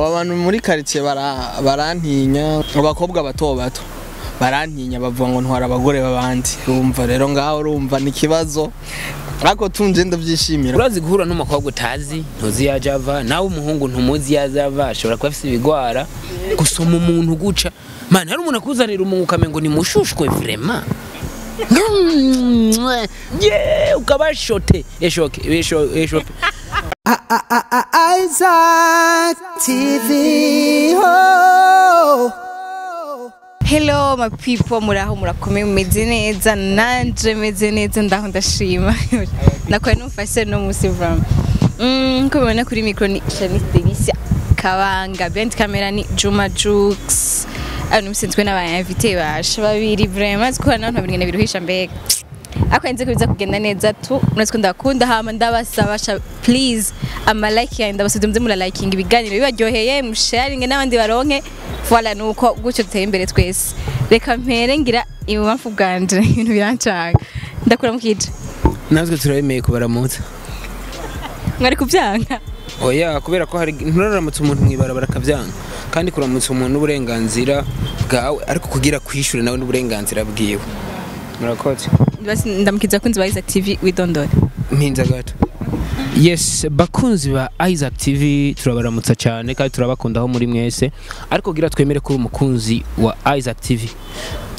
aba bantu muri karitsiye barantinya abakobwa bato bato. Barantinya bavuga ngo ntwara abagore b'abandi. Urumva rero ngaho urumva ni ikibazo. Ariko tunje ndabyishimira urazi guhura n'umukobwa utazi ntuzi yaje ava nawe umuhungu ntumuzi yaje ava ashobora kuba afite ibigwara. Gusoma umuntu guca. Mani hari umuntu akuzanira umuntu ukamengo ni mushushwe vrema ukaba shote. Eshoke esho- eshope Isaac TV. Oh. Hello my people. Muraho murakomeye mumeze neza. Nanje meze neza ndaho ndashima. Nakoye numfashe no musi from mm ko mubona kuri micro ni Shanice Delicia Kabanga behind camera ni Juma Jux ano musinzwe n'aba invité basha babiri vraiment. Ko naho ntabintu biruhisha mbega. Ako nzi ko biza kugenda neza tu murazi ko ndakunda hama ndabasaba sha please ama like ya ndabasaba mze mura liking ibiganiro. Bibaryoheye musharinge n'abandi baronke voilà nuko gutyo duteye imbere twese. Reka mpere ngira ibubamfu bwanje ibintu birancanga ndakura mukije natwe turabemeye kubaramutsa. Mwari kubyanga? Oya kubera ko hari nturaramutsa umuntu mw'ibarabara akabyanga. Kandi kuramutsa umuntu n'uburenganzira bwawe ariko kugira kwishyura nawe n'uburenganzira bwiwe. Murakoze. Basi ndamukiza kunzi ba Isaac TV widondore mpinza gato yes bakunzi ba isaac tv turabaramutsa cyane kandi turabakunda aho muri mwese. Ariko kugira twemere ko uri umukunzi wa isaac tv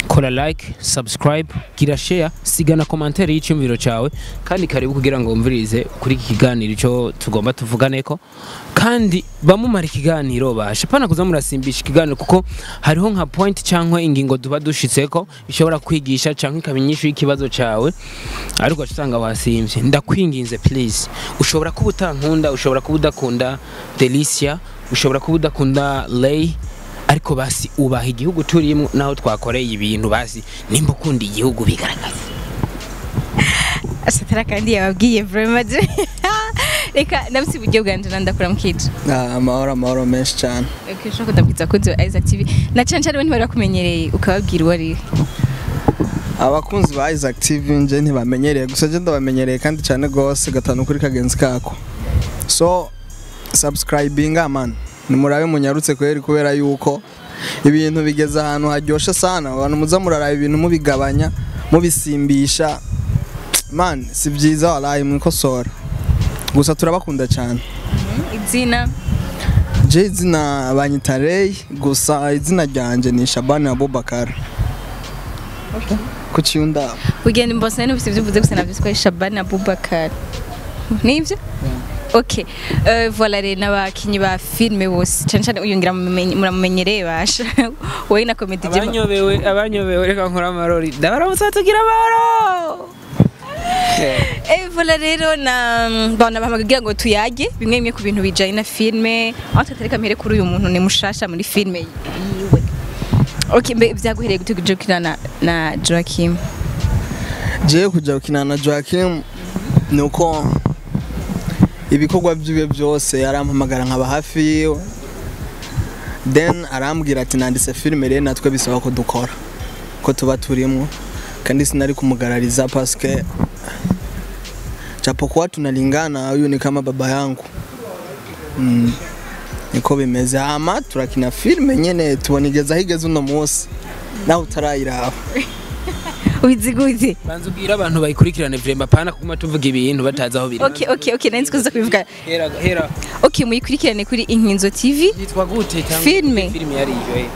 kora like subscribe gira share siga na komantere y'icyumviro cyawe kandi karibu kugira ngo wumvirize kuri iki kiganiro icyo tugomba tuvuganeko. Kandi bamumara ikiganiro basha pana kuza murasimbisha ikiganiro kuko hariho nka point cyangwa ingingo duba dushitseko ishobora kwigisha cyangwa ikaba inyishu y'ikibazo cyawe. Ariko usanga wasimbye. Ndakwinginze please. Ushobora kuba utankunda ushobora kuba udakunda delicia ushobora kuba udakunda lay ariko basi ubaha igihugu turimo naho twakoreye ibintu basi nimba ukunda igihugu bigaragaza. Asatara kandi yababwiye vraiment. Reka ndabutse uburyo bwanje ndakura mukije Ah, amahoro amahoro menshi cyane Okay, ushobora kudabwiza wa Isaac TV na cyane cyane we ntibari bakumenyereye ukababwira uwo ari abakunzi ba Isaac TV nje ntibamenyereye gusa je ndabamenyereye kandi cyane gose gatanu kuri kagenzi kako. So subscribinga man nimurabe munyarutse kweri kubera yuko ibintu bigeze ahantu haryoshe sana. Abantu muza muraraba ibintu mubigabanya mubisimbisha. Man si byiza walayi mwikosora gusa turabakunda cyane. Izina? Je izina banyita Ray gusa izina ryanje ni Shabani Abubakar. Kuki undaba? Ugenda imbosane n'ubise byuvuze gusa na byo ko Shabani Abubakar. Nibyo? Okay, uh, voilà rero n'abakinyi ba filme bose cyane cyane uyu ngira muramumenyereye basha wowe na comedy je abanyobewe abanyobewe reka nkora amarori ndabaramutsa tugira amahoro voilà rero na bana bamagagira ngo tuyage bimwe bimwe ku bintu bijanye na filme aho tutareka mpere kuri uyu muntu ni mushasha muri filme yiwe Okay, mbe byaguhereye gute kuje gukina na, na Joachim je kujya gukina na Joachim ni uko ibikorwa byiwe byose arampamagara nkaba hafi yiwe. Then arambwira ati nanditse filime rero natwe bisaba ko dukora ko tuba turimo. Kandi sinari kumugarariza paske japokuwa tunalingana huyu ni kama baba yangu. Mm. niko bimeze. Ama turakina filime nyene tubonigeza igeze aho igeze uno munsi. Nawe utarayiraba ubizi gute banza ubwira abantu bayikurikirane vrema pana kuguma tuvuga ibintu batazi aho biri Okay, okay, okay, nari kuza kubivuga. hera hera Okay, muyikurikirane kuri Inkinzo TV. yitwa gute cyangwa Filme. filime yari iyo eh?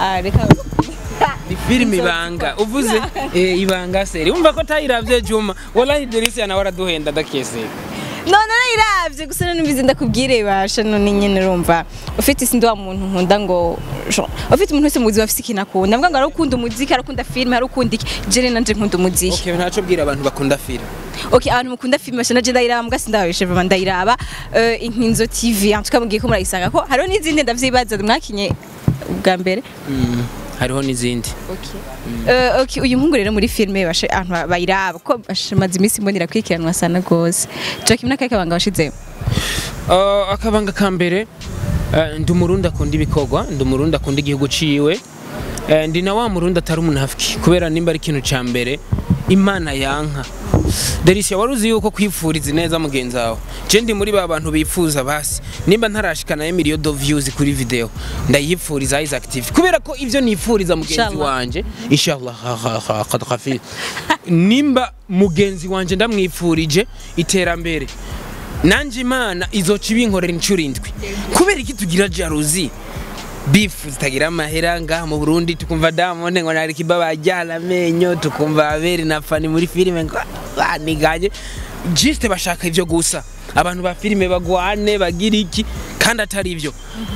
Ah, reka. ni filime ibanga uvuze eh, ibanga seri umva ko tayiravye juma wallahi delisia nawe araduhenda dakese No, no, iravye gusa none mbizi ndakubwire basha none nyene urumva. Ufite isi ndi wa muntu nkunda ngo ufite umuntu wese mu buzima afite ikintu akunda. Mvuga ngo arakunda umuziki, arakunda filme, arakunda iki. Jene nanje nkunda umuziki. okay ntaco bwira abantu bakunda filime Okay, abantu mukunda filme basha naje ndayiraba mbwa sindabishe vraiment ndayiraba. Euh, Inkinzo TV, en tout cas mugiye ko murayisanga ko hariho n'izindi ndavyibaza mwakinye ubwa mbere. Mm, hariho n'izindi. Uh, okay, uyu muhungu rero muri bashe abantu bayiraba ko bashimaze iminsi mbonera kwikiranwa sana gose. Joachim n'akahe kabanga washizemo? Uh, akabanga ka mbere uh, ndi umurundi akunda ibikorwa ndi umurundi akunda igihugu ciwe. Uh, ndi na wa murundi atari umunafiki kubera nimba ari ikintu ca mbere imana yanka. Delicia wari uzi yuko kwifuriza neza mugenzi wawe? Ndi muri ba bantu bifuza basi? Nimba ntarashikana million of views kuri video ndayifuriza Isaac TV kubera ko ivyo nifuriza mugenzi wanje inshallah nimba mugenzi wanje ndamwifurije iterambere nanje imana izoca ibinkorera inshuro indwi. Kubera iki tugira jalousie? Bifu zitagira amahera ngaha mu Burundi tukumva Diamond ngo nari kiba bajyana amenyo tukumva Abeli na Fani muri filime ngo baniganye juste bashaka ivyo gusa. Abantu ba filime bagwane bagira iki? Kandi atari ivyo.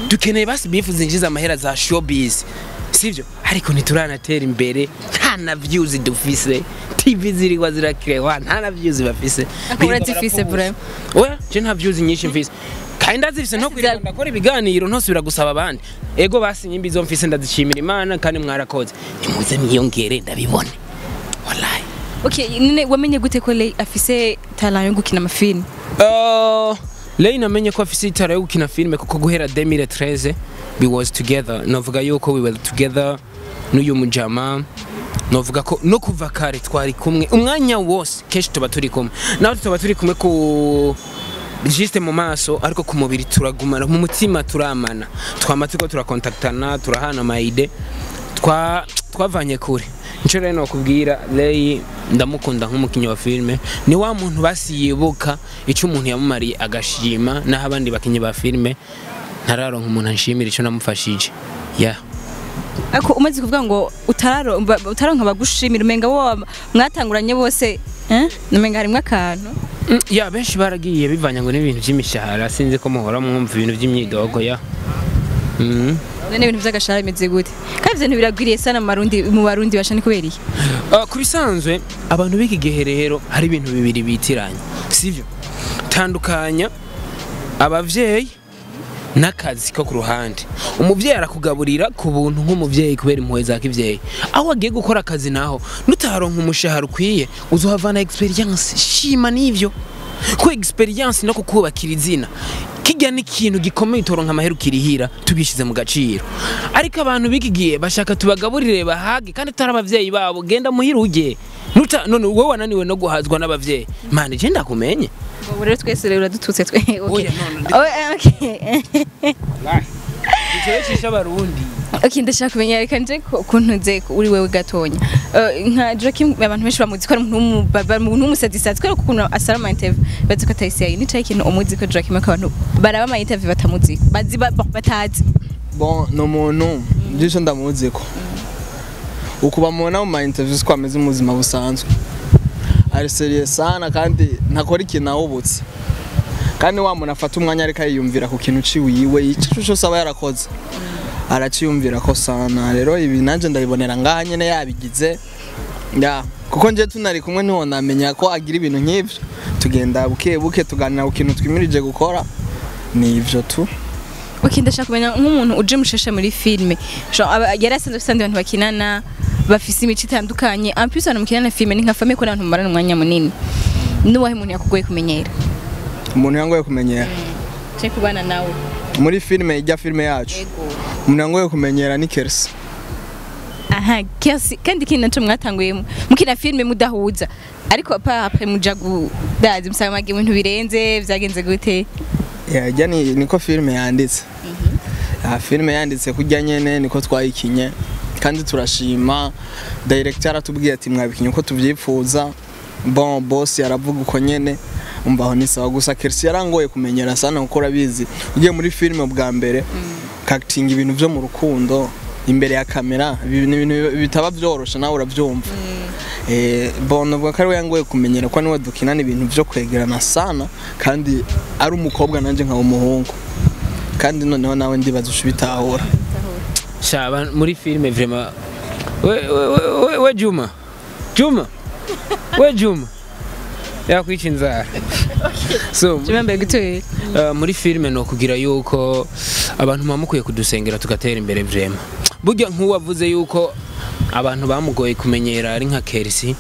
Dukeneye basi bifu zinjiza amahera za showbiz. Sivyo? Ariko ntituranatera imbere. Nta na views dufise. TV ziriwa zirakirewa nta na views bafise. Akaba barapfuza. vraiment. oya je nta views nyinshi mfise. Kandi ndazifise no kwirirwa ndakora ibiganiro ntosubira gusaba abandi. Ego basinye imbi zo mfise ndazishimira imana kandi mwarakoze. Nimuze mwiyongere ndabibone. Wallahi. Okay none wamenye gute ko Lay afise talent yo gukina amafilm? Uh, Lei namenye ko afise itara yo gukina filme kuko guhera 2013 we was together. Novuga yuko we were together n'uyu mujama. Novuga ko no kuva kare twari kumwe. Umwanya wose kenshi tuba turi kumwe. Naho tuba turi kumwe ku juste mu maso ariko ku mubiri turagumana mu mutima turamana. Twama turiko turakontaktana turahana amayide twa twavanye kure. Nico rero nokubwira Lei ndamukunda nk'umukinnyi wa filme ni wa muntu basi yibuka icyo umuntu yamumariye agashima naho abandi bakinnyi ba filme ntararonka umuntu anshimira icyo namufashije. Yeah. ariko umaze kuvuga ngo utaronka bagushimira umenga bo mwatanguranye bose eh? Umenga harimwo akantu? Ya benshi baragiye bivanye ngo n'ibintu by'imishahara. Sinzi ko muhora mwumva ibintu by'imyidogo ya. Mm. none ibintu vy'agashara bimeze gute? Kandi ivyo bintu biragwiriye sana mu barundi mu barundi basha ni kubera iki? Uh, ku bisanzwe abantu b'iki gihe rero hari ibintu bibiri bitiranya sivyo? Tandukanya abavyeyi n'akazi ko ku ruhande. Umuvyeyi arakugaburira ku buntu nk'umuvyeyi kubera impuhwe za kivyeyi. Aho agiye gukora akazi naho nutaronka umushahara ukwiye uzohavana experience. Shima n'ivyo. Ko experience no kukubakira izina. Kijya ni ikintu gikomeye utoronka amahera ukirihira tubishyize mu gaciro. Ariko abantu b'iki gihe bashaka tubagaburire bahage kandi tutari abavyeyi babo genda muhira ujye. Nuta, none wowe wananiwe no guhazwa n'abavyeyi? Mani je ndakumenye. Ubu rero twese rero uradututse twe. Okay. Ikibazo cisha abarundi okay ndashaka kumenya reka nje ukuntu nze uri wewe gatonya. Eh, nka Joaquin abantu benshi bamuzi ko ari umuntu w'umu- ba- ba- umuntu w'umusadisatsi kubera ko ukuntu asara ama interview bazi ko atayise yayi nicaye ikintu umuzi ko Joaquin ko abantu baraba ama interview batamuzi. Bazi ba- ba- batazi. Bon ni umuntu byinshi ndamuzi ko. Uku bamubona mu ma interviews ko ameze mu buzima busanzwe. Ari seriye sana kandi ntakora ikintu ahubutse kandi wa muntu afata umwanya ariko yiyumvira ku kintu ciwe yiwe icyo cyose aba yarakoze. Araciyumvira ko sana rero ibi nanjye ndabibonera ngaha nyine yabigize. Ya kuko njye tunari kumwe ni ho namenya ko agira ibintu nk'ibyo. Tugenda buke buke tuganira ku kintu twimirije gukora. Ni ibyo tu. Okay ndashaka kumenya nk'umuntu uje mushasha muri filme. Aba- yari asanzwe afite abandi bantu bakinana bafise imico itandukanye. Plus abantu mukinana filme ni nka famille ko abantu mumarana umwanya munini. N'uwahe muntu yakugoye kumenyera? Umuntu yangoye kumenyera? Cyo kubana nawe. Muri filime ijya filime yacu. Umuntu yangoye kumenyera ni Kersi aha kiasi kandi ikindi naco mwatanguyemo mukina filme mudahuza. Ariko pa apre muja gudazi musamaga ibintu birenze vyagenze gute? Yajya ni niko filime yanditse. ya filime yanditse kujya nyene niko twayikinye. Kandi turashima director aratubwiye ati mwabikinye uko tuvyifuza bon boss yaravuga uko nyene. Umvaho ni sawa. Gusa Kersi yarangoye kumenyera sana kuko urabizi. Ugiye muri filime bwa mbere kakitinga ibintu vyo mu rukundo imbere ya kamera ibi ni ibintu bitaba vyoroshe nawe uravyumva Eh, bon ubwo ko ari we yangoye kumenyera ko ni we dukinana ibintu vyo kwegerana sana kandi ari umukobwa nanje nkaba umuhungu. Kandi noneho nawe ndibaza ushobitahura shaba muri filime vraiment we, Juma. Juma? We Juma. Yakwica inzara. Uh, muri filime ni ukugira yuko abantu muba mukwiye kudusengera tugatera imbere vrema. Burya nk'uwavuze yuko abantu bamugoye kumenyera ari nka kerisi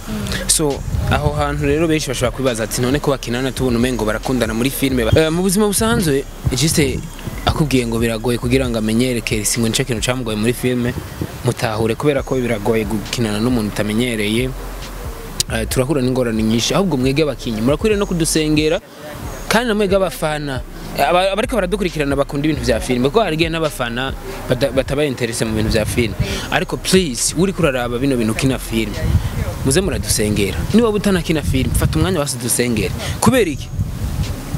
so aho hantu rero benshi bashobora kwibaza ati none ko bakinana tubona umengo barakundana muri filime uh, mu buzima busanzwe juste akubwiye ngo biragoye kugira ngo amenyere kerisi ngo nico kintu camugoye muri filime mutahure kubera ko biragoye gukinana n'umuntu utamenyereye. Eh, turahura n'ingorane nyinshi ahubwo mwege abakinyi murakwiriye no kudusengera kandi namwege abafana. Aba- abariko baradukurikirana bakunda ibintu vya filime kuko hari igihe n'abafana bata- batabaye interese mu bintu vya filime ariko please uriko uraraba bino bintu kina filime muze muradusengera. Niba utanakina filime fata umwanya wasi dusengere. Kubera iki?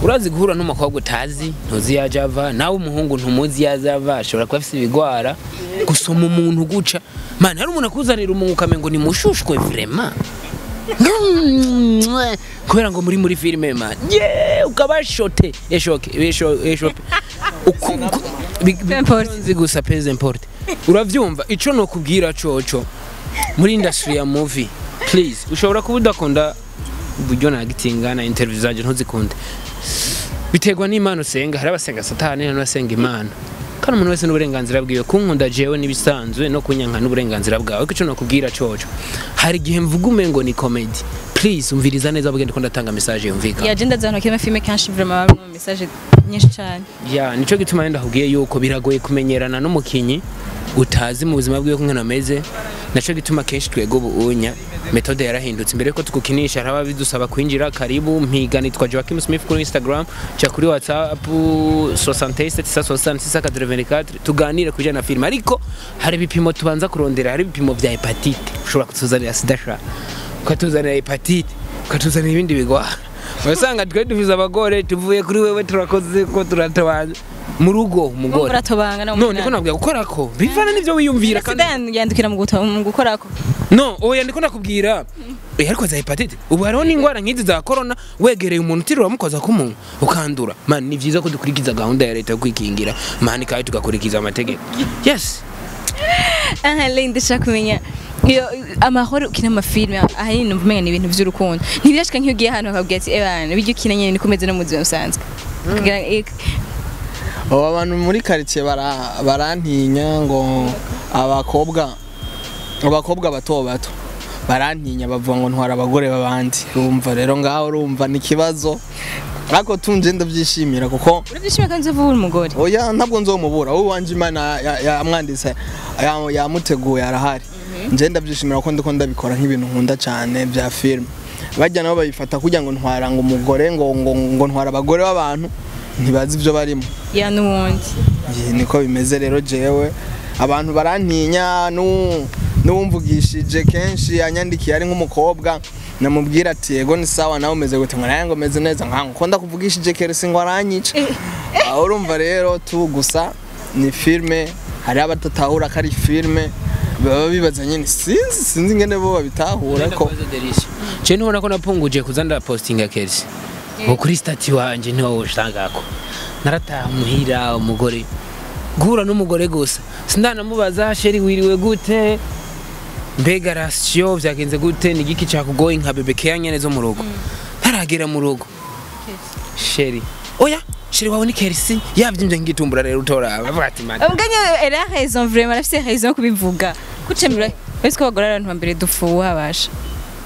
Urazi guhura n'umukobwa utazi ntuzi yaje ava nawe umuhungu ntumuzi yaje ava ashobora kuba afite ibigwara. Gusoma umuntu guca. Mani hari umuntu akuzanira umuntu ukamengo ni mushushwe vrema kubera ngo muri muri filime man. Ye ukaba shote. Eshoke esho- eshope nzi gusa peze importe uravyumva ico nokubwira coco muri industry ya movie. Please ushobora kuba udakunda uburyo nagitinga na interview zanje ntuzikunde. Biterwa n'imana usenga hari abasenga satani hari n'abasenga imana. Kandi umuntu wese n'uburenganzira bwiwe kunkunda jewe n'ibisanzwe no kunyanka n'uburenganzira bwawe ariko ico nokubwira coco. Hari igihe mvuga umengo ni comedy. Please umviriza neza bugende ko ndatanga message yumvikana. Ya agenda z'abantu bakina filime kenshi vraiment baba mu message nyinshi cyane. Ya nico gituma yenda kubwiye yuko biragoye kumenyerana n'umukinyi utazi mu buzima bwiwe nk'uko ameze naco gituma kenshi twega ubuunya. Metode yarahindutse. Imbere yuko tugukinisha haraba bidusaba kwinjira karibu mpiga nitwa Joaquim Smith kuri Instagram cya kuri WhatsApp 67 tuganire kujya na filime ariko hari ibipimo tubanza kurondera hari ibipimo vya hepatite. Ushobora kutuzanira sida sha ukatuzanira hepatite ukatuzanira ibindi bigwara urasanga twe dufize abagore tuvuye kuri wewe turakoze ko turatabaza. Mu rugo umugore none ko nabwira gukora ko bivana n'ivyo wiyumvira kandi. Sida yandukira mu gukora ko no oya ndiko ndakubwira eh ariko za hepatite. Ubu hariho n'ingwara nk'izi za corona wegereye umuntu utiriwe uramukoza ku muntu ukandura. Man ni vyiza ko dukurikiza gahunda ya leta yo kwikingira. Mani kandi tugakurikiza amategeko. Yes. Aha rero ndashaka kumenya. Iyo amahoro ukina amafilime ahanini numva umenga ni ibintu by'urukundo ntibirashika nk'iyo ugiye ahantu bakabwira ati ebana bijya ukina nyine niko umeze no mu buzima busanzwe. Abo abantu muri karitsiye bara- barantinya ngo abakobwa abakobwa bato bato. Barantinya bavuga ngo ntwara abagore b'abandi. Urumva rero ngaho urumva ni ikibazo. Ariko tunje ndabyishimira kuko urabyishimiye kandi uri umugore? Oya ntabwo nzomubura wowe wanje imana ya- yamwanditse ya- yamuteguye arahari. Nje ndabyishimira ko ndiko ndabikora nk'ibintu nkunda cyane bya filime bajya nabo babifata kugira ngo ntwara ngo umugore ngo ngo ngo ntwara abagore b'abantu ntibazi ibyo barimo. Ya n'ubundi niko bimeze rero jewe. Abantu barantinya n'u- n'uwumvugishije kenshi yanyandikiye ari nk'umukobwa namubwira ati yego ni sawa nawe umeze gute? Ngo nawe ngo meze neza nkangu ko ndakuvugishije keresi ngo aranyica aho urumva rero tu gusa ni filime hariho abatatahura ko ari filime baba bibaza nyine sinzi sinzi ingene bo babitahura ko je ntubona ko napunguje kuza ndapostinga kezi ngo kuri stati wanje niho ushangako narataha muhira umugore. Guhura n'umugore gusa. Sindanamubaza sheri wiriwe gute? Mbega rasiyo vyagenze gute? Ni igiki cakugoye nka bebe keya nyene zo mu rugo? Ntaragera mu rugo. Sheri. Oya sheri wawe ni kerisi? Yavyimvye nk'igitumbura rero utoraba bavuga ati man ubwenge era raison vraiment arafite raison yo kubivuga kucemura wese ko abagore ari abantu bambere dufuha basha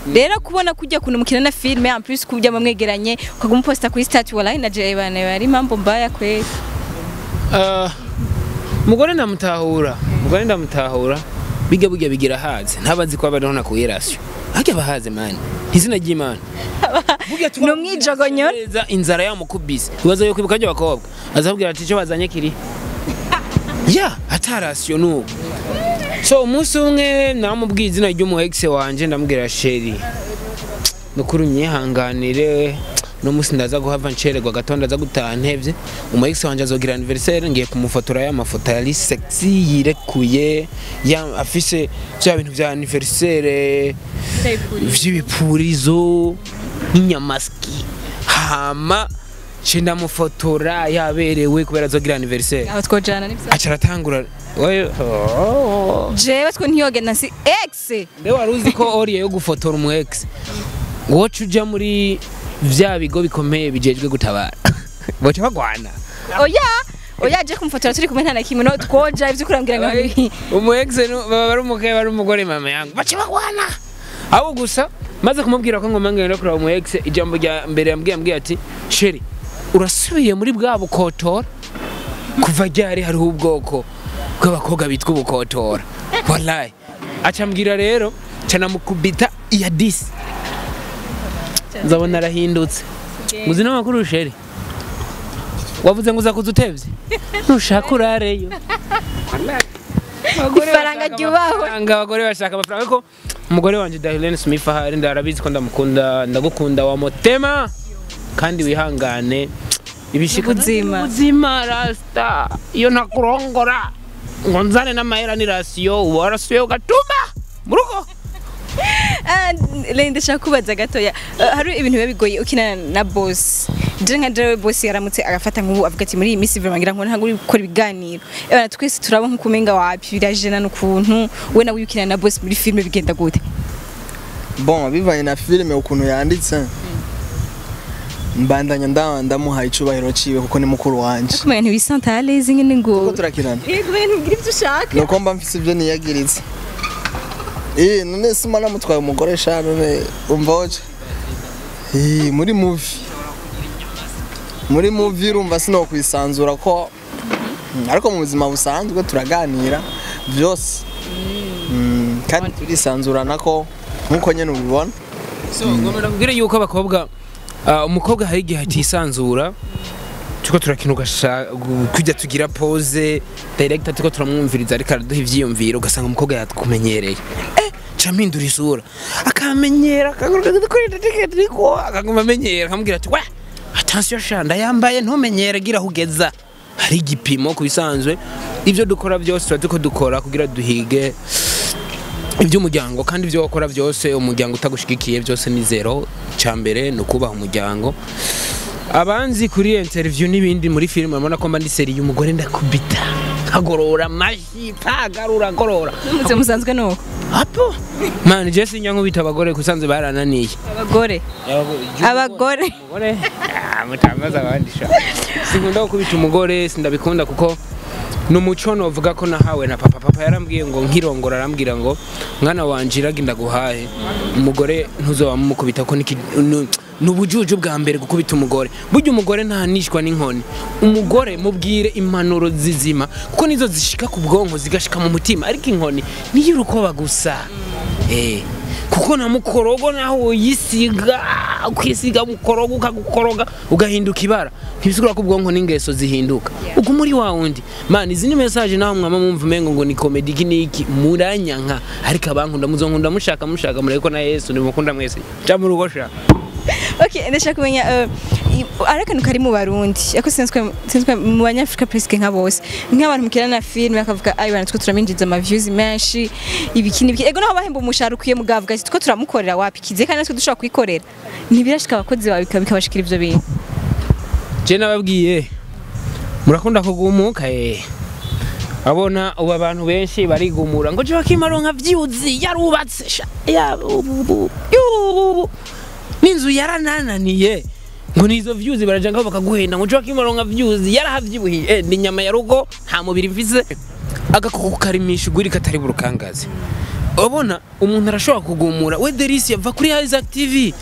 rero kubona kujya kuntu mukina na filime en plus kujya mwegeranye ukagumuposta kuri statue wallahi na je bana bari mambo mbaya kweli. Ah, umugore ndamutahura umugore ndamutahura bijya burya bigira haze. Ntabazi ko abariho nakuye rasiyo hajya bahaze mani izina ry'imana. Ni umwijogonyora. inzara yamukubise. Ibibazo yo kwibuka ry'abakobwa azabwira ati icyo bazanye kiri? Ya atarasiyo n'ubu so umunsi umwe namubwiye izina ry'umu ex wanje ndamubwira sheri. Nukuri unyihanganire no musi ndaza guhava ncererwa gato ndaza gutaha ntevye umu ex wanje azogira anniversaire ngiye kumufotora ya mafoto yari sexy yirekuye afise bya bintu vya anniversaire vy'ibipurizo n'inyamaski. Hama ndamufotora yaberewe kubera azogira anniversaire. Aho twojana ni byo aca aratangura. Wewe oh. jewe twe ntiyogena si ex mbe wari uzi ko oriye yo gufotora umu ex woca uja muri vya bigo bikomeye bijejwe gutabara. Boca bagwana. Oya oya je kumufotora turi kumwe nta na kimwe. No twoja ivyo kurambwira ngo umu ex baba bari umugabo bari umugore mama yangu. Baca bagwana. Aho gusa maze kumubwira ko ngoma ngenda kuraba umu ex ijambo rya mbere yambwiye ambwiye ati sheri urasubiye muri bwa bukotora? Kuva ryari hariho ubwoko bw'abakobwa bitwa ubukotora? Wallahi. Acambwira rero canamukubita iya disi nzabona arahindutse. Uzi n'amakuru sheri wavuze ngo uza kuza utevye ntushaka urareyo. Ifaranga ryubahwe. amafaranga abagore bashaka amafaranga. Ariko umugore wanjye Darlene Smith ahari ndarabizi ko ndamukunda ndagukunda wa motema. Kandi wihangane. Ibishika Ubuzima. rasta. Iyo ntakurongora ngo nzane n'amahera ni rasiyo uba warasuye ugatuma mu rugo. Ah, Leni ndashaka kubaza gatoya. Eh, hari ibintu biba bigoye ukinana na boss. Je nka jewe boss yaramutse agafata nk'ubu avuga ati muri iyi minsi ngira ngo ntabwo uri gukora ibiganiro. Ebana twese turaba nk'ukumenga wapi birajena n'ukuntu we nawe iyo ukinana na boss muri filime bigenda gute? Bon bivanye na filime ukuntu yanditse. Mbandanya nda- ndamuhaye icubahiro ciwe kuko ni mukuru wanje. Kumenya ntibisanta alezi nyine ngo kuko turakirana. Yego ibintu bigira ibyo ushaka. Nuko mba mfise ivyo niyagiritse. Eh, none sima namutwaye umugore sha none umva oje? Eh, muri movie. Muri movie urumva sinokwisanzura ko Mm, ariko mu buzima busanzwe turaganira vyose Mm, kandi turisanzurana ko nk'uko nyene ubibona. So ngomera kubwira yuko abakobwa umukobwa hari igihe atisanzura tuko turakina kujya tugira pose director tuko turamwumviriza ariko araduha ivyiyumviro ugasanga umukobwa yatukumenyereye eh campindura isura. Akamenyera akaguma amenyera akamubwira ati we attention shanda yambaye ntumenyere gira aho ugeza. Hari igipimo ku bisanzwe ibyo dukora byose tuba tuko dukora kugira duhige. Iby'umuryango kandi ibyo wakora byose umuryango utagushigikiye byose ni zero. Mbere ni ukubaha umuryango. Abanzi kuri interview n'ibindi muri filime urabona ko mba seri y'umugore ndakubita. Nkagorora amashyi pagarura agorora mutse musanzwe nuko apo? Mani jesi njya nkubita abagore kusanze barananiye. Abagore. Abagore. Ah, mutangaza abandi sha. Sinkunda gukubita umugore sindabikunda kuko ni umuco novuga ko nahawe na papa. Papa yarambwiye ngo nkirongora arambwira ngo mwana wanje iraga ndaguhahe umugore ntuzoba mumukubita ko ni ubujuju bwa mbere gukubita umugore. Burya umugore ntahanishwa n'inkoni. Umugore mubwire impanuro zizima kuko nizo zishika ku bwonko zigashika mu mutima. Ariko inkoni niyo urukoba gusa. Eh. Kuko na mukorogo naho uyisiga ukisiga mukorogo ukagukoroga ugahinduka ibara. Ntibisigura ko ubwonko n'ingeso zihinduka. Ubwo muri wa wundi man izi ni message naho mwama mwumva umengo ngo ni comedy iki? Niki muranyanka ariko abankunda muzonkunda mushaka mushaka mureko na Yesu nimukunda mwese. Ja mu rugo sha. okay ndashaka kumenya ari akantu kari mu barundi ako sinzwe mu banyafrika presque nka bose nk'abantu mukirana na filime bakavuga ayi bana two turaminjiza ama views menshi ibiki n'ibiki ego naho bahemba umushahara ukwiye ati two turamukorera wapikize kandi natwe dushobora kwikorera ntibirashika abakozi bawe bikaba bikabashikira ivyo bintu je nababwiye murakunda kugumuka eh. Abona ubu abantu benshi barigumura ngo Joachim aronka vyuzi yarubatse ya. N'inzu yaranananiye. Ngo nizo vyuzi baraja ngaho bakaguhenda. Ngo Joachim aronka vyuzi yarahavyibuhiye. Eh ni nyama ya rugo nta mubiri mfise agakoko karimisha uguri katari burukangazi ubona umuntu arashobora kugumura. We Delicia va kuri Isaac TV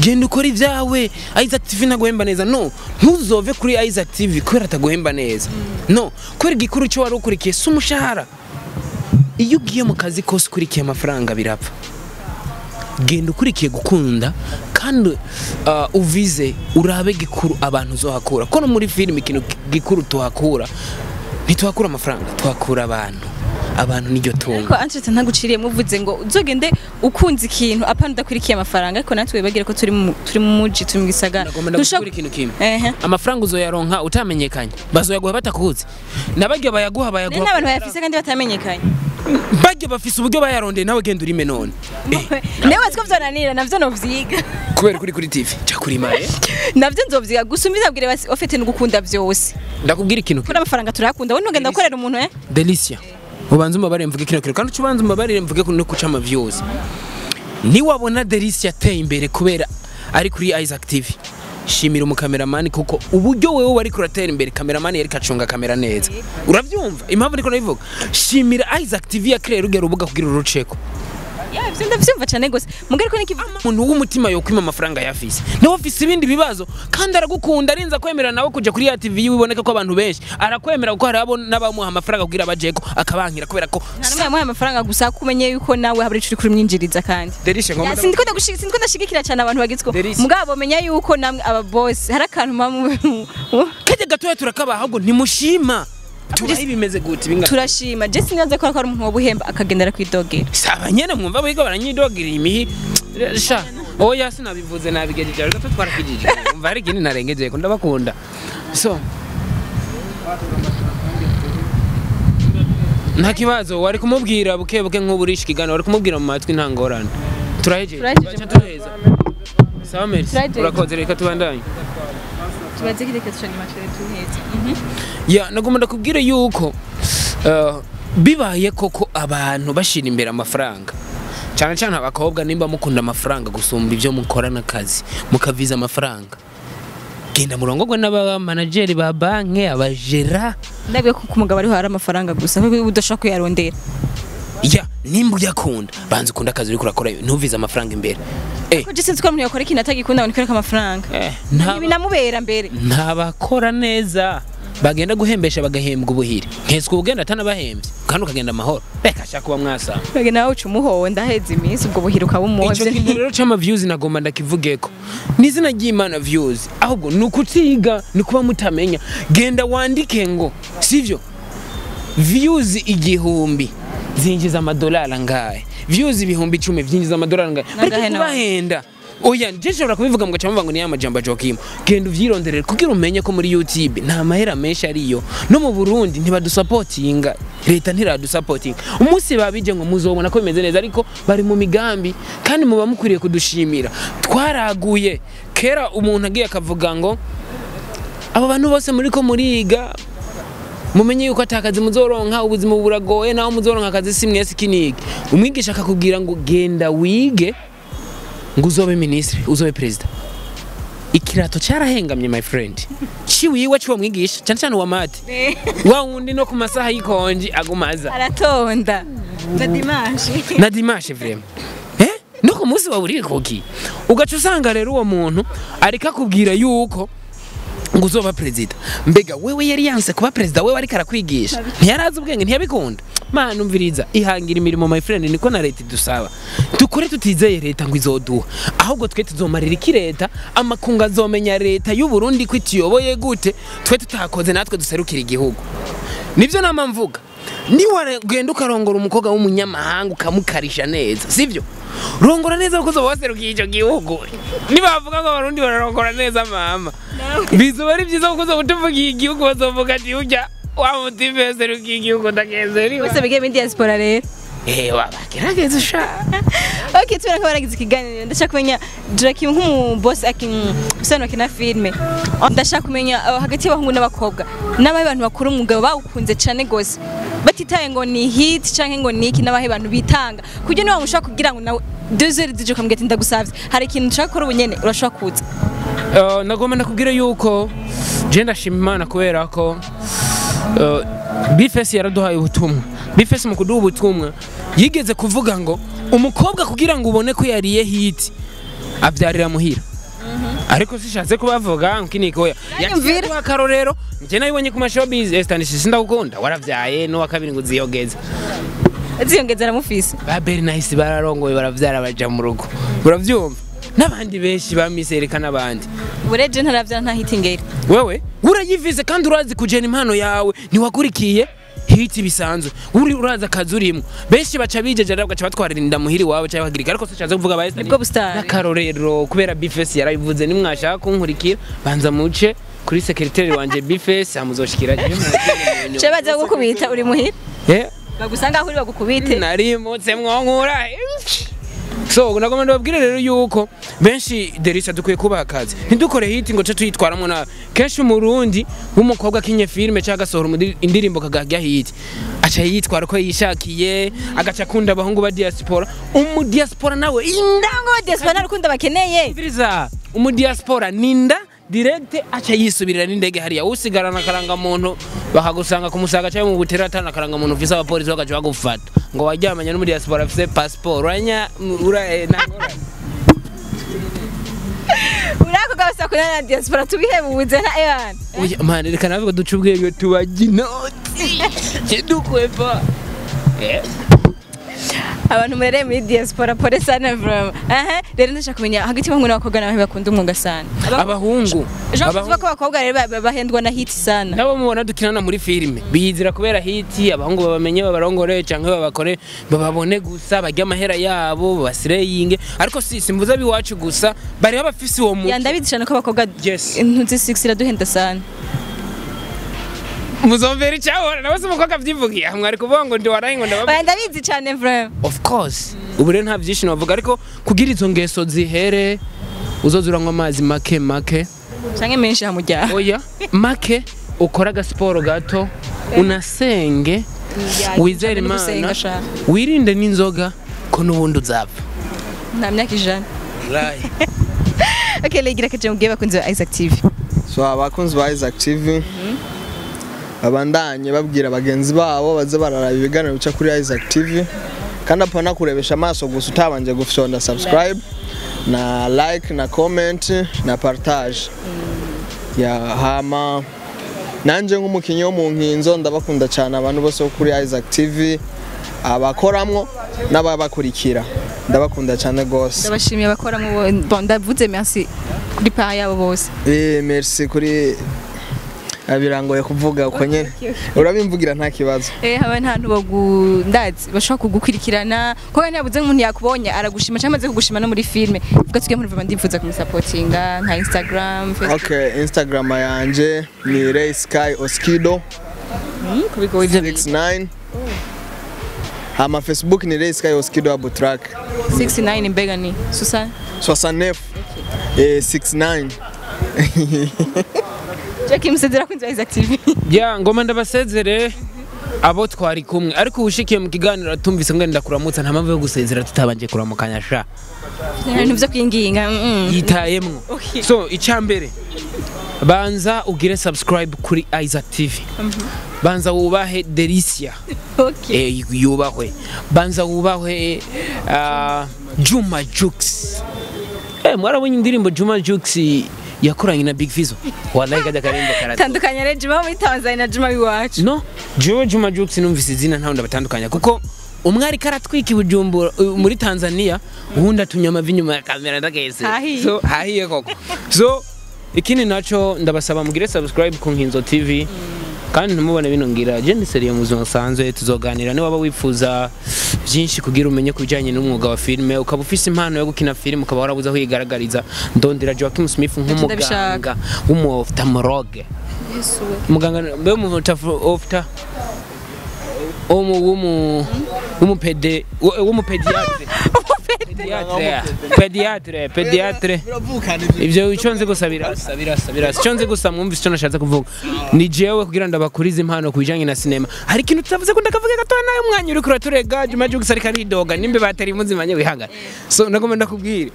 genda ukora ibyawe Isaac TV ntaguhemba neza. No ntuzove kuri Isaac TV kubera ataguhemba neza. No kubera igikuru cyo wari ukurikiye si umushahara. Iyo ugiye mu kazi kose ukurikiye amafaranga birapfa. Genda ukurikiye gukunda kandi uh, uvize urabe gikuru abantu uzohakura ko no muri filime ikintu gikuru tuhakura ntituhakura amafaranga tuhakura abantu. Abantu niryo tungo ko Antoinette ntaguciriye muvuze ngo uzogende ukunze ikintu apana udakurikiye amafaranga ariko natwe wibagire ko turi mu turi mu muji turi mu gisagara. Ndakubwira ikintu kimwe amafaranga uzoyaronka utamenyekanye. Bazoyaguha batakuzi. Nabarya bayaguha bayaguha n'abantu bayafise kandi batamenyekanye. Barya bafise uburyo bayarondeye nawe genda urime none. Nawe watwo vyonanira navyo novyiga kubera kuri kuri tv ca kurima eh navyo nzovyiga gusa umvizabwire basi ofete n'ugukunda vyose. Ndakubwira ikintu kuri amafaranga turakunda we ntugenda gukorera umuntu eh? Delicia ubanza umubare mvuge kino kintu kandi ubanza umubare mvuge no kuca ama views niwabona Delicia ateye imbere kubera ari kuri Isaac TV. Shimira umukameramani kuko uburyo wewe wari kuratera imbere kameramani yari kacunga kamera neza. Uravyumva? Impamvu niko nabivuga. Shimira Isaac TV ya Claire ugera ubuga kugira uruceko. Yeah, ivyo ndavyumva cane gose mugari ko n'ikivu umuntu w'umutima yokwima amafaranga yafise nawe afise ibindi bibazo. Kandi aragukunda arinza kwemera nawe kuja kuri ya tv wiboneka ko abantu benshi. Arakwemera kuko hari abo n'abamuha amafaranga kugira bajeko akabankira kubera ko yamuhaye amafaranga gusa kumenye yuko nawe habura ico uri kurimwinjiriza kandi. Derishe Ya, ngoma sindiko ndagushi- sindiko ndashigikira cyane abantu bagitswe mugabo menya yuko namwe aba boss hari akantu mamu kajya gatoya turakabaha ahubwo ntimushima. Turashima. Je sinyanze ko ari umuntu wo buhemba akagendera kwidogera saba nyene mwumva biga baranyidogera imihi sha oya sinabivuze nabigejeje ariko twarakijije. Umva hari ikindi narengeje ko ndabakunda. So nta kibazo. Wari kumubwira buke buke nk'uburisha ikiganiro wari kumubwira mu matwi nta ngorane. Turahejeje. Tuheza. Sawa Turahejeje. urakoze reka tubandanye. Tubaze kireke tushanyuma twere tuhetse ya nagomba ndakubwire yuko uh, bibaye koko abantu bashira imbere amafaranga. Cyane cyane abakobwa nimba mukunda amafaranga gusumba ibyo mukorana akazi mukaviza amafaranga. Genda murongogwe n'abamanageri ba banki abajera. Ndabwiye ko umugabo ariho hari amafaranga gusa kuko udashobora kuyarondera. Ya nimba uyakunda banza ukunda akazi uriko urakora ntuvize amafaranga imbere. Eh, ko je sinzi ko umuntu yakora ikintu atagikunda ngo nikoreka amafaranga eh, nta- binamubera mbere. ntabakora neza. Bagenda guhembesha bagahembwa ubuhiri. Nkeswe ubugenda atanabahembye kandi ukagenda amahoro. Reka shaka kuba mwasanga Bage nawe uca umuhonda aheza iminsi ubwo buhira ukaba icyo umuhoze kintu rero c'ama views nagomba ndakivugeko. Ni izina ry'imana views. Ahubwo ni ukutiga ni kuba mutamenya. Genda wandike ngo sivyo? Views igihumbi. Zinjiza amadolari angahe? Views ibihumbi icumi vyinjiza amadolari angahe? Bareke kubahenda. Oya nshobora kubivuga mugaca muvuga ngo ni ya majambo jokimo genda uvyironderere kugira umenye ko muri youtube nta mahera menshi ariyo. No mu burundi ntibadusapotinga leta ntiradusapotinga umunsi babije ngo muzobona ko bimeze neza ariko bari mu migambi kandi muba mukwiriye kudushimira. Twaraguye. Kera umuntu agiye akavuga ngo abo bantu bose muri ko muriga mumenye yuko atakazi muzoronka ubuzima buragoye naho muzoronka akazi si mwese kinigi umwigisha akakubwira ngo genda wige. Ngo uzobe minisitiri uzobe perezida ikirato cyarahengamye my friend. Ciwiwe cyuwo mwigisha cyane cyane uwa mate wa wundi no ku masaha y'ikonji agumaza. Aratonda. Na dimanche na dimanche vrema eh? No ku munsi wa buri kuki ugaca usanga rero uwo muntu ariko akubwira yuko ngo uzoba perezida mbega wewe yari yanse kuba perezida wewe ariko arakwigisha. Ntiyarazi ubwenge ntiyabikunda. Mana umviriza ihangira imirimo my friend niko na leta idusaba. Dukore tutizeye leta ngo izoduha. Ahubwo twe tuzomarira iki leta? Amakungu azomenya leta y'u Burundi ko itiyoboye gute? Twe tutakoze natwe duserukira igihugu. Nibyo nama mvuga. Niwagenda ukarongora umukobwa w'umunyamahanga ukamukarisha neza sibyo rongora neza kuko uzoba waserukiye icyo gihugu. Nibavuga ngo abarundi bararongora neza mama. Bizoba ari byiza kuko uzoba utuvugiye igihugu bazovuga ati ujya wa mutima yaserukiye igihugu ndageze bose bigiye muri diaspora rero. Wabagerageza ushaka ok tubona ko baragize ikiganiro ndashaka kumenya Drake nk'umubosi usobanura akina filime ndashaka kumenya uh, hagati y'abahungu n'abakobwa n'abahe bantu bakora umwuga bawukunze cyane gose batitaye ngo ni hit canke ngo ni iki n'abahe bantu bitanga ku buryo niba ushaka kugira ngo nawe heures dije ukambwira ati ndagusavye hari ikintu ushaka gukora ubunyene urashobora kuza Uh, nagomba ndakubwira yuko je ndashima imana kubera ko uh, bifesi yaraduhaye ubutumwa bifesi mu kuduha ubutumwa. Yigeze kuvuga ngo umukobwa kugira ngo ubone ko yariye hiti abyarira muhira. Ariko sishatse kubavuga nkinikoya Uranyumvira? akarorero njye nabibonye ku mashobiz estanishe sindagukunda waravyaye n'uwa kabiri ngo uziyogeze ziyongeza aramufise ba Bernice bararongoye baravyara baja mu rugo. Uravyumva n'abandi benshi bamisereka n'abandi. Ubureje ntaravyara nta hit ingeri wewe urayivize kandi urazi kujena impano yawe. Ntiwakurikiye hiti bisanzwe. Uri urazi akazi urimo benshi baca bijejera bagaca batwarira inda muhiri wawe cyangwa bagirika ariko sishatse kuvuga ba Esther Nibwo busitani. n'akarorero kubera bifesi yarabivuze nimwashaka kunkurikira banza muce kuri sekreteri wanje bifesi amuzoshikira. Je baza gukubita uri muhira bagusanga aho uri bagukubite? Narimutse mwonkura so nagomba ndababwire rero yuko benshi derisha dukwiye kubaha akazi. Ntidukore hiti ngo ce tuyitwaramo nabi kenshi umurundi w'umukobwa akinye filime cyangwa agasohora indirimbo kagahya hiti aca yitwara uko yishakiye agaca akunda abahungu ba diaspora. Umudiaspora nawe inda! Ndango ba diaspora nta rukundo bakeneye umudiaspora ninda direct aca yisubirira n'indege hariya. Usigarana akarangamuntu bakagusanga kumusaga cyangwa mu butera atana karanga muntu ufise abapolisi bakaje bagufata. Ngo wajyamanye no muri diaspora afise passport. Uranya ura eh, nangora urako gabasa kuna na diaspora tubihebuze na Evan. Oya, mani reka navuga duce ubwenge tubajya inoti kidukwepa Eh, abantu murereye muri diaspora pole sana vraiment aha rero ndashaka kumenya hagati y'abahungu n'abakobwa nawe bakunda umwuga sana. Abahungu. Abahungu- ko abakobwa rero ba- ba- bahendwa na hit sana. Nabo mubona dukinana muri filime biyizira kubera hiti abahungu babamenye babarongore canke babakore bababone gusa barya amahera yabo babasireyinge ariko si simvuze ab'iwacu gusa bariho bafise uwo muco. Ya ndabizi cyane ko abakobwa Yes. intuzi six iraduhenda sana. Muzomvera icyabona nawe se umukobwa avyivugiye aha mwari kuvuga ngo ndi waraye ngo ndababwira ndabizi cyane vraiment of course. Ubu rero nta byinshi navuga. Ariko kugira izo ngeso zihere uzoza uranywa amazi make make. Canke menshi hamujya. Oya make ukora agasiporo gato unasenge wizere imana wirinde n'inzoga ko n'ubundi uzapfa. Nta myaka ijana. Right. okay legira kaje mubwiye bakunze ba Isaac TV so abakunzi ba Isaac TV babandanye babwira bagenzi babo baze bararaba ibiganiro bica kuri Isaac TV kandi apana kurebesha amaso gusa utabanje gufyonda subscribe na like na comment na partage. Ya hama nanje nk'umukinnyi wo mu nkinzo ndabakunda cyane abantu bose bo kuri Isaac TV abakoramwo n'ababakurikira. Ndabakunda cyane rwose. Ndabashimiye abakora mu bon ndavuze merci kuri pa yabo bose. Eh, merci kuri birangoye kuvuga uko nyene. urabimvugira nta kibazo. Eh haba ntantu ndazi bashobora kugukurikirana ko kandi yabuze nk'umuntu yakubonye aragushima. Cyangwa amaze kugushima no muri filme. Vuga tugiye muri ndifuza kumusapotinga nka Instagram Facebook. Okay instagram yanje ni ray sky oskido. Mm, kubigo ivyo bintu 69 hama facebook ni ray sky oskido abutrak 69 mbega ni. Susan? 69 eh, 69 Jackie Musezera kunze wa Isaac TV ya ngoma ndabasezere abo twari kumwe. Ariko ubushikiye mu kiganiro tumvise ngo ndakuramutsa nta mpamvu yo gusezera tutabanje kuramukanya sha. Ibintu byo kwinginga mm. yitayemwo. So icyambere banza ugire subscribe kuri Isaac TV banza wubahe Delicia. Okay eh, yubahwe. Banza wubahwe ah, Juma Jux. Eh, mwarabonye indirimbo Juma Jux yakoranye na Big Fizzo wallahi kajya karimbo karata tandukanya rero Juma muri Tanzania na Juma iwacu. No jewe Juma Jux numvise izina ntawe ndabatandukanya kuko umwe ariko aratwika ibujumbura uh, muri Tanzania uwundi atumye amavi inyuma ya kamera ndageze Hahiye. so hahiye koko. So ikindi naco ndabasaba mugire subscribe ku Nkinzo TV kandi ntimubone bino ngira je ndi seriye mu buzima busanzwe tuzoganira. Niba wifuza byinshi kugira umenye ku bijyanye n'umwuga wa filime ukaba ufise impano yo gukina filime ukaba warabuze aho yigaragariza. Ndondera Joachim Smith nk'umuganga w'umuoftalmologue muganga mbe w'umupede w'umupediatre pediatre. Pediatre. Pediatre ibyo icyo nzi gusa birasa birasa birasa icyo nzi gusa mwumvise icyo nashatse kuvuga ni jewe kugira ngo ndabakurize impano ku bijyanye na sinema hari ikintu tutavuze ko ndakavuga gatoya na yo umwanya uri kuraturega juma jugisa ariko aridoga nimba batari muzimanye wihangane so ndagomba ndakubwira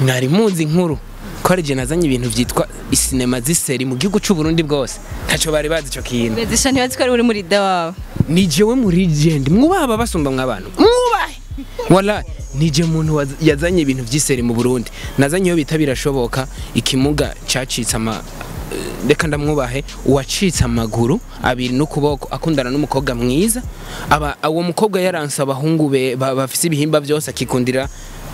mwari muzi inkuru ko ari je nazanye ibintu byitwa isinema z'iseri mu gihugu cy'u Burundi bwose ntacyo bari bazi icyo kintu Bezisha ntibazi ko ari uri muri da wawe ni jewe muri legend mwubaba basumba mw'abantu wala ni je muntu yazanye ibintu by'iseri mu Burundi nazanye iyo bita birashoboka ikimuga cacitse ama eh, reka ndamwubahe uwacitse amaguru abiri n'ukuboko akundana n'umukobwa mwiza aba uwo mukobwa yaranse abahungu be ba- bafise ibihimba byose akikundira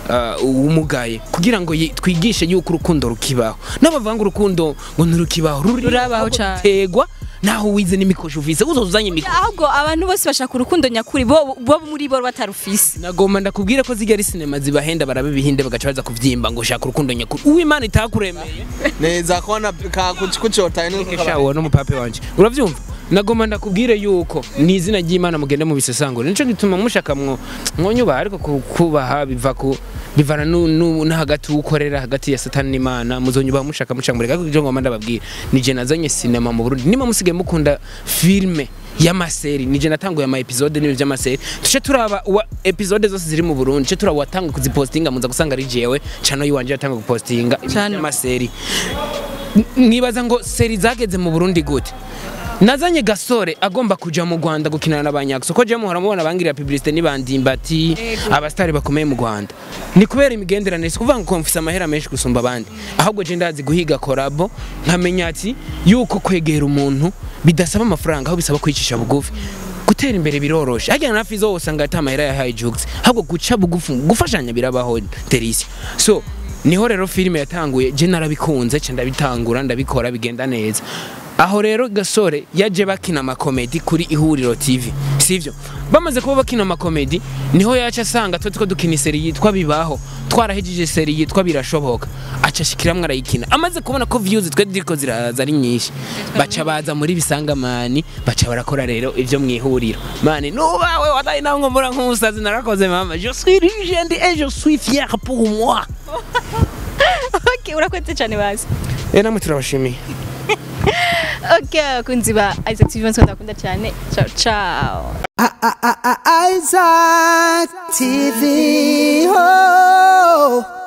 uh, umugaye kugira ngo twigishe yuko urukundo rukibaho n'abavanga urukundo ngo ntirukibaho Rurabaho cane. Naho wize n'imikosho ufise uzozanye imikosho ahubwo abantu bose bashaka urukundo nyakuri bo bo muri bo batarufise nagomba ndakubwire ko zijya ari sinema zibahenda barabe ibihinde bagaca baza kuvyimba ngo shaka urukundo nyakuri uwimana itakuremeye neza kubona ka kucota kesha uwo n'umupape wanje uravyumva nagomba ndakubwire yuko ni izina ry'imana mugende mu bisesangure nico gituma mushaka mwo mwonyubaha ariko ku- kubaha biva ku bivana nu- nu- na hagati ukorera hagati ya satani n'imana. Muzonyubaha mushaka mushaka mureka ariko ivyo ngomba ndababwira nije nazanye sinema mu Burundi. Nima musigaye mukunda filme y'amaseri nije natanguye ama episode n'ibintu by'amaseri. Tuce turaba wa episode zose ziri mu Burundi tuce turaba watanguye kuzipostinga muza gusanga ari jewe channel yiwanje yatanguye gupostinga y'amaseri mwibaza ngo seri zageze mu Burundi gute? Nazanye gasore agomba kuja mu rwanda gukinana n'abanyakso ko je muhora mubona bangirira publicité nibandimbati Ego. abastari bakomeye mu rwanda. Ni kubera imigenderanire si kuvuga ngo mfise amahera menshi gusumba abandi. Ahubwo je ndazi guhiga korabo nkamenya ati yuko kwegera umuntu bidasaba amafaranga aho bisaba kwicisha bugufi. Gutera imbere biroroshe. Harya na fizo usanga ata amahera yahaye jokes ahubwo guca bugufi gufashanya birabaho terisi so ni ho rero filime yatanguye je narabikunze ca ndabitangura ndabikora bigenda neza. Aho rero gasore yaje bakina amakomedi kuri ihuriro tv sivyo? Bamaze kuba bakina amakomedi ni ho yaca asanga twe two dukina iseri yitwa bibaho twarahejeje seri yitwa birashoboka. Aca ashikiramwe arayikina. Amaze kubona ko views twe ziriko ziraza ari nyinshi. Baca baza muri bisangamani baca barakora rero ivyo mwihuriro mani nubawe wataye nawe nkombora nk'umusazi narakoze mama. Je suis rigende et je suis fier pour moi. Urakoze cyane bazi. Eh namwe turabashimiye. okay abakunzi ba Isaac TV bantu ndakunda cyane ciao ciao Isaac TV. Oh.